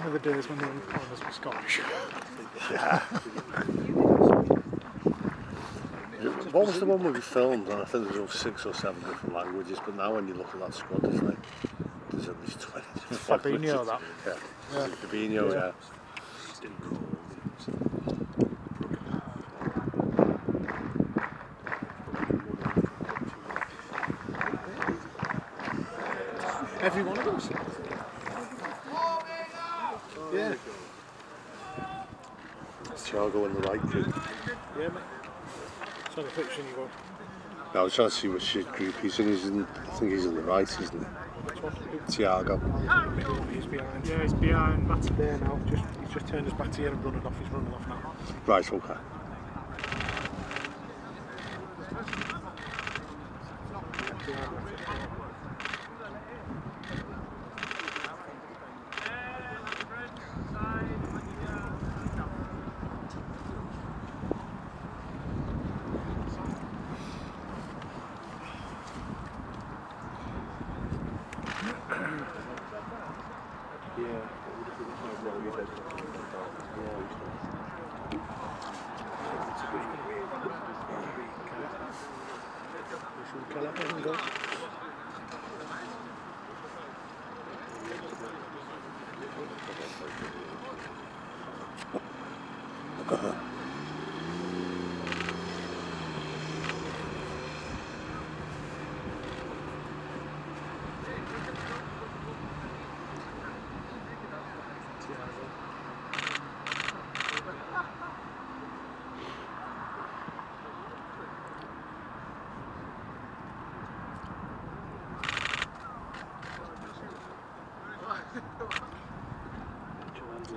Remember the days when the young foreigners were Scottish? Yeah. what was the one where we filmed? And I think there was six or seven different languages, but now when you look at that squad, it's like there's at least 20 different Fabinho, languages. that. Yeah. Yeah. Fabinho, yeah. Every Yeah. Thiago in the right group. Yeah, mate. So the fiction you go. Now I was trying to see what shit group he's in. He's in I think he's in the right, isn't he? Which? Thiago. He's behind. Yeah, he's behind. That's there now. Just he's just turned his back to you and running off. He's running off now. Right, okay. Uh-huh. I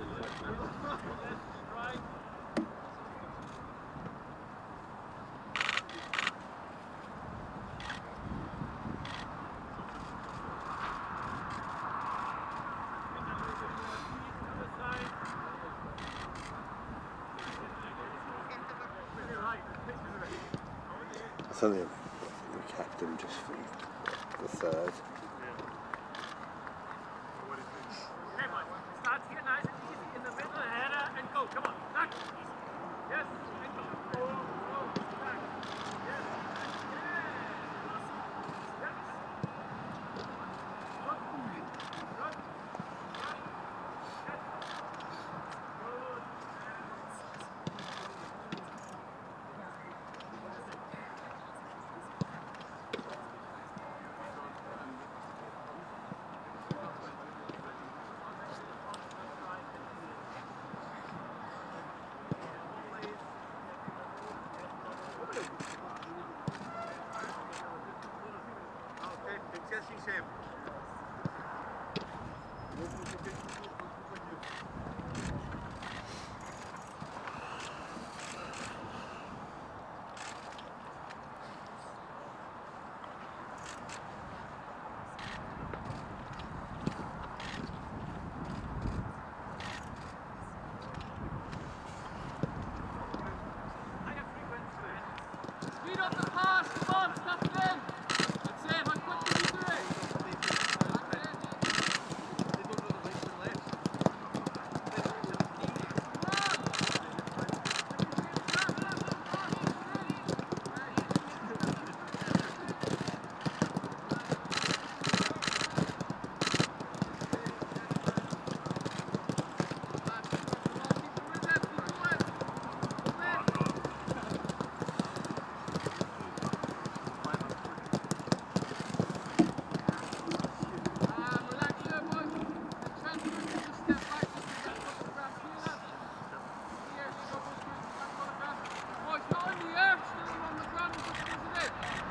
think we kept him just for the third.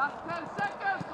Last 10 seconds.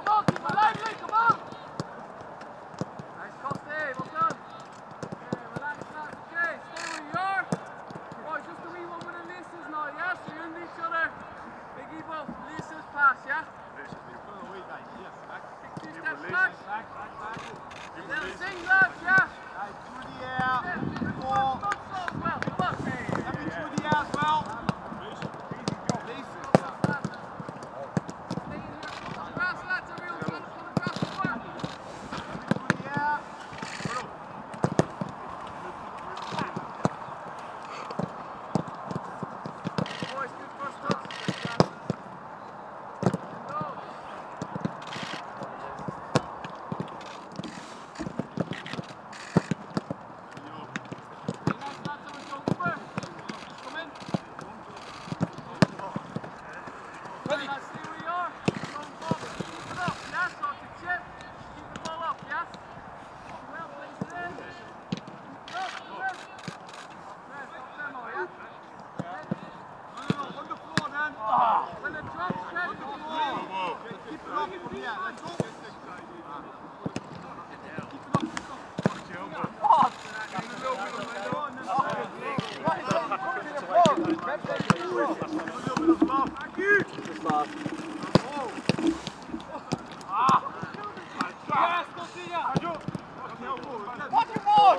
Pode ir, pode!